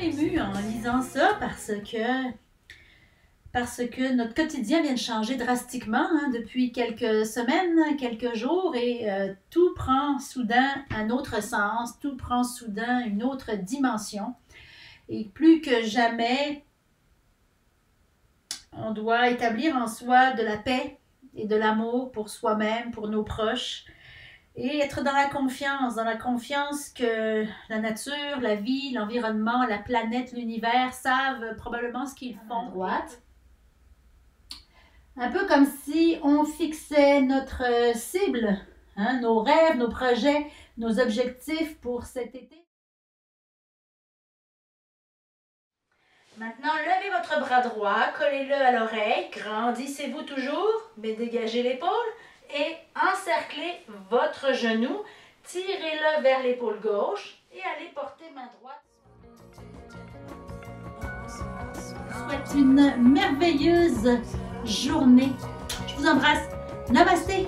émue en lisant ça parce que parce que notre quotidien vient de changer drastiquement hein, depuis quelques semaines, quelques jours, et euh, tout prend soudain un autre sens, tout prend soudain une autre dimension. Et plus que jamais, on doit établir en soi de la paix et de l'amour pour soi-même, pour nos proches, et être dans la confiance, dans la confiance que la nature, la vie, l'environnement, la planète, l'univers savent probablement ce qu'ils font. droite. Un peu comme si on fixait notre cible, hein, nos rêves, nos projets, nos objectifs pour cet été. Maintenant, levez votre bras droit, collez-le à l'oreille, grandissez-vous toujours, mais dégagez l'épaule et encerclez votre genou, tirez-le vers l'épaule gauche et allez porter main droite. Je souhaite une merveilleuse journée. Je vous embrasse. Namasté.